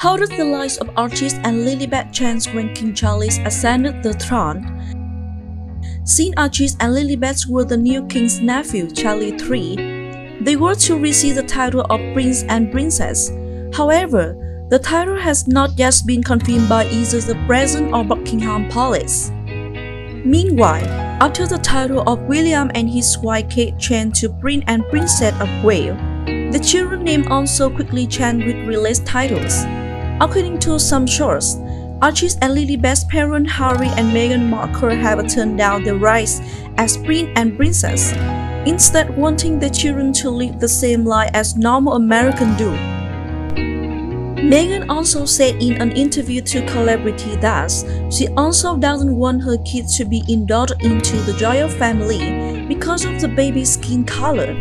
How did the lives of Archie and Lilibet change when King Charles ascended the throne? Since Archie and Lilibet were the new king's nephew, Charlie III, they were to receive the title of Prince and Princess. However, the title has not yet been confirmed by either the President or Buckingham Palace. Meanwhile, after the title of William and his wife Kate changed to Prince and Princess of Wales, the children's name also quickly changed with released titles. According to some sources, Archie's and Lilibet's parents Harry and Meghan Markle have turned down the rights as Prince and Princess, instead wanting the children to live the same life as normal Americans do. Meghan also said in an interview to Celebrity that she also doesn't want her kids to be indulged into the royal family because of the baby's skin color.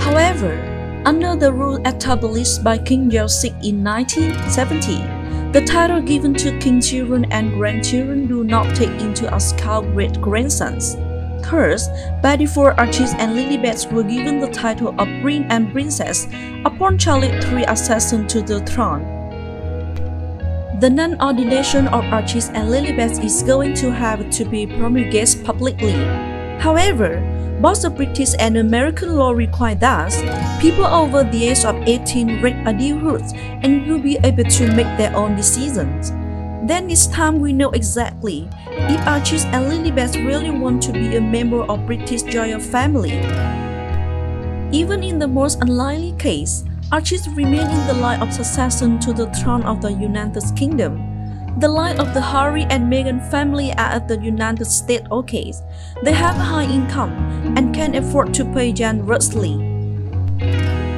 However, under the rule established by King George in 1970, the title given to king children and grandchildren do not take into account great-grandsons. Thus, by default Archie and Lilibet were given the title of Prince and Princess upon Charlie III's accession to the throne. The non-ordination of Archie and Lilibet is going to have to be promulgated publicly. However, both the British and American law require that people over the age of 18 reach adulthood and will be able to make their own decisions. Then it's time we know exactly if Archie and Lilibet really want to be a member of British royal family. Even in the most unlikely case, Archie remain in the line of succession to the throne of the United Kingdom. The line of the Harry and Meghan family are at the United States okay. They have a high income and can afford to pay generously.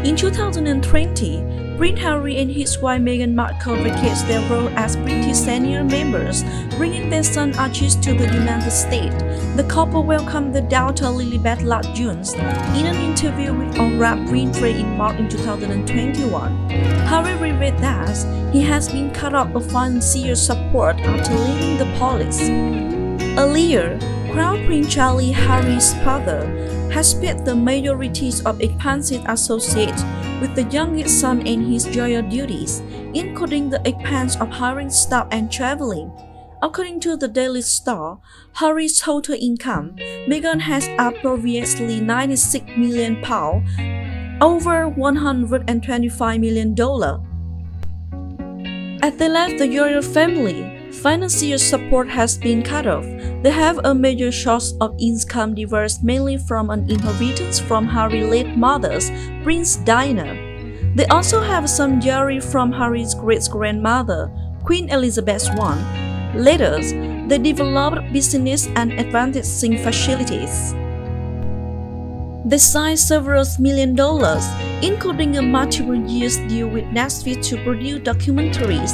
In 2020, Prince Harry and his wife Meghan Markle vacated their role as British senior members, bringing their son Archie to the United States. The couple welcomed the daughter Lilibet last Jones in an interview with Oprah Winfrey in March in 2021. Harry revealed that he has been cut off of financial support after leaving the police. Earlier, Crown Prince Charlie Harry's father has paid the majority of expenses associated with the youngest son and his royal duties, including the expense of hiring staff and traveling. According to the Daily Star, Harry's total income, Meghan has approximately 96 million pounds, over 125 million dollars. As they left the royal family, financial support has been cut off. They have a major source of income derived mainly from an inheritance from Harry's late mother's, Prince Diana. They also have some jewelry from Harry's great-grandmother, Queen Elizabeth I. Later, they developed business and advertising facilities. They signed several million dollars, including a multiple years deal with Netflix to produce documentaries,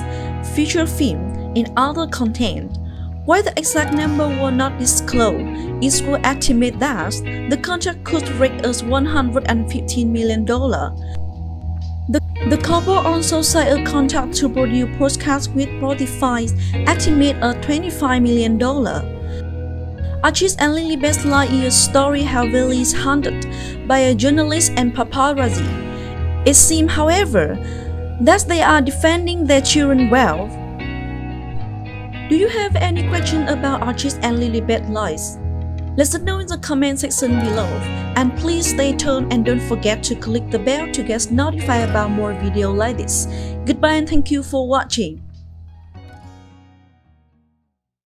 feature films, and other content. While the exact number was not disclosed, it was estimated that the contract could reach us $115 million. The, the couple also signed a contract to produce podcasts with Spotify, estimated at $25 million. Archie and Lilibet's life story heavily hunted by a journalist and paparazzi. It seems, however, that they are defending their children well. Do you have any question about Archie and Lilibet lies? Let us know in the comment section below. And please stay tuned and don't forget to click the bell to get notified about more videos like this. Goodbye and thank you for watching.